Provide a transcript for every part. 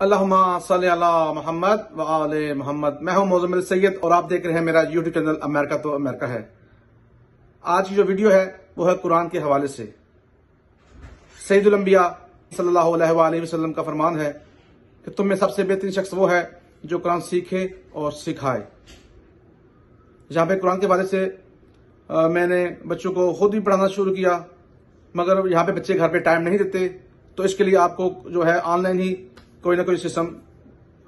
अल्लाह मोहम्मद व आले मोहम्मद। मैं हूँ मोजमिल सैयद और आप देख रहे हैं मेरा यूट्यूब चैनल अमेरिका तो अमेरिका है। आज की जो वीडियो है वो है कुरान के हवाले से। सईदुलंबिया सल्लल्लाहु का फरमान है कि तुम में सबसे बेहतरीन शख्स वो है जो कुरान सीखे और सिखाए। जहाँ पे कुरान के हवाले से आ, मैंने बच्चों को खुद भी पढ़ाना शुरू किया मगर यहाँ पे बच्चे घर पे टाइम नहीं देते तो इसके लिए आपको जो है ऑनलाइन ही कोई ना कोई सिस्टम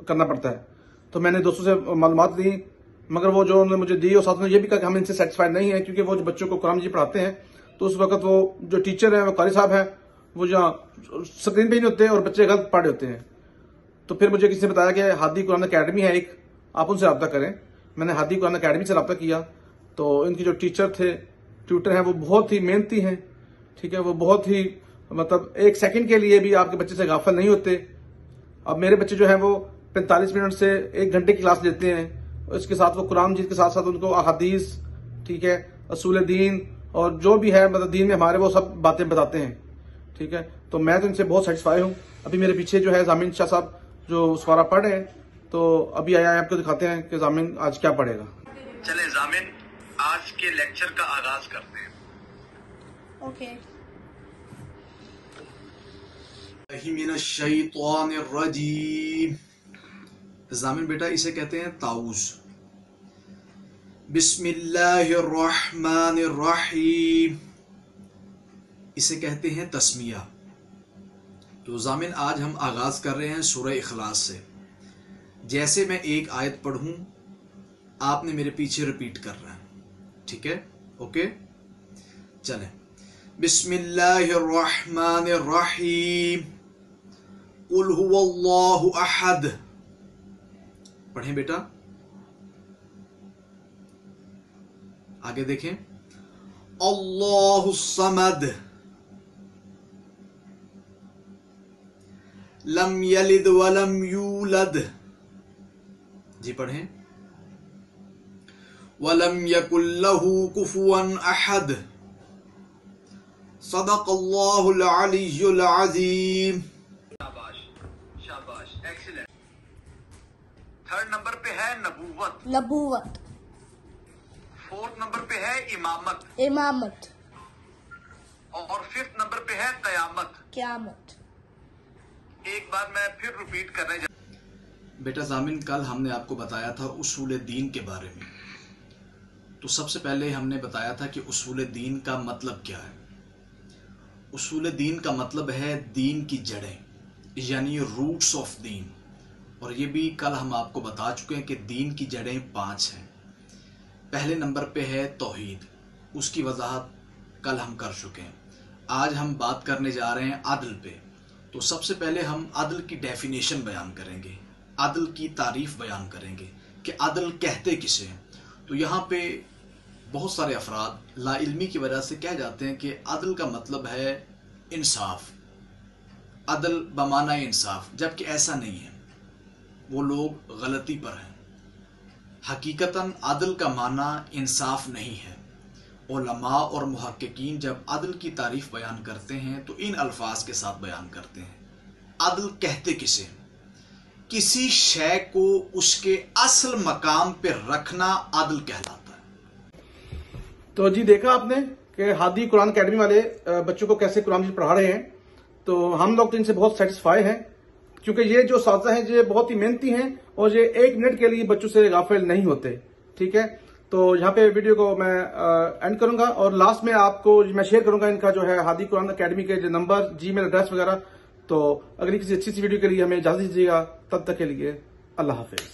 करना पड़ता है। तो मैंने दोस्तों से मालूम दी मगर वो जो उन्होंने मुझे दी और साथ में ये भी कहा कि हम इनसे सेटिस्फाइड नहीं है, क्योंकि वो जो बच्चों को कुरान जी पढ़ाते हैं तो उस वक्त वो जो टीचर है, वो कारी साहब है, वो जहाँ स्क्रीन पे ही नहीं होते और बच्चे गलत पढ़ होते हैं। तो फिर मुझे किसी ने बताया कि हादी कुरान अकेडमी है एक, आप उनसे रब्ता करें। मैंने हादी कुरान अकेडमी से रब्ता किया। तो इनकी जो टीचर थे ट्यूटर हैं, वो बहुत ही मेहनती हैं, ठीक है, वो बहुत ही मतलब एक सेकंड के लिए भी आपके बच्चे से गाफल नहीं होते। अब मेरे बच्चे जो है वो 45 मिनट से एक घंटे की क्लास लेते हैं इसके साथ वो कुरान जी के साथ साथ उनको अहादीस ठीक है असूल दीन और जो भी है मतलब दीन में हमारे वो सब बातें बताते हैं ठीक है। तो मैं तो इनसे बहुत सेटिस्फाई हूँ। अभी मेरे पीछे जो है जामिन शाह साहब जो उसवारा पढ़ रहे हैं तो अभी आया आपको दिखाते हैं कि जामिन आज क्या पढ़ेगा। चले जामिन आज के लेक्चर का आगाज़ करते हैं। ओके रजीम जामिन बेटा इसे कहते हैं ताउज बिस्मिल्लाहिर्रहमानिर्रहीम। इसे कहते हैं तस्मिया। तो जामिन आज हम आगाज़ कर रहे हैं सूरह इखलास से। जैसे मैं एक आयत पढ़ूं, आपने मेरे पीछे रिपीट करना है। ठीक है? ओके? चलें। बिस्मिल्लाहिर्रहमानिर्रहीम। कुल हुवल्लाहु अहद पढ़ें बेटा आगे देखें अल्लाहु समद लम यलिद वलम यूलद जी पढ़ें वलम यकुल्लहु कुफुवन अहद सदक़ल्लाहुल अलियुल अज़ीम थर्ड नंबर पे है नबूवत। नबूवत। फोर्थ नंबर पे है इमामत। इमामत। और फिफ्थ नंबर पे है कयामत। क्यामत। एक बार मैं फिर रिपीट करने जा बेटा जामिन कल हमने आपको बताया था उसूल दीन के बारे में। तो सबसे पहले हमने बताया था कि उसूल दीन का मतलब क्या है। उसूल दीन का मतलब है दीन की जड़ें यानी रूट्स ऑफ़ दीन और ये भी कल हम आपको बता चुके हैं कि दीन की जड़ें पाँच हैं। पहले नंबर पे है तोहीद। उसकी वजाहत कल हम कर चुके हैं। आज हम बात करने जा रहे हैं अदल पे। तो सबसे पहले हम अदल की डेफिनेशन बयान करेंगे। अदल की तारीफ़ बयान करेंगे कि अदल कहते किसे हैं। तो यहाँ पे बहुत सारे अफराद लाइल्मी की वजह से कह जाते हैं कि अदल का मतलब है इंसाफ। अदल बमाना इंसाफ, जबकि ऐसा नहीं है। वो लोग गलती पर हैं। हकीकतन अदल का माना इंसाफ नहीं है। ओलमा और मुहक्कीन जब अदल की तारीफ़ बयान करते हैं तो इन अल्फाज के साथ बयान करते हैं। अदल कहते किसे? किसी शय को उसके असल मकाम पे रखना अदल कहलाता है। तो जी, देखा आपने कि हादी कुरान अकेडमी वाले बच्चों को कैसे कुरान जी पढ़ा रहे हैं। तो हम लोग तो इनसे बहुत सेटिस्फाई हैं। क्योंकि ये जो साजा है, ये बहुत ही मेहनती हैं और ये एक मिनट के लिए बच्चों से गाफिल नहीं होते, ठीक है? तो यहाँ पे वीडियो को मैं एंड करूँगा और लास्ट में आपको मैं शेयर करूँगा इनका जो है हादी कुरान अकेडमी के नंबर जी मेल एड्रेस वगैरह। तो अगली किसी अच्छी सी वीडियो के लिए हमें इजाज़त दीजिएगा। तब तक के लिए अल्लाह हाफिज।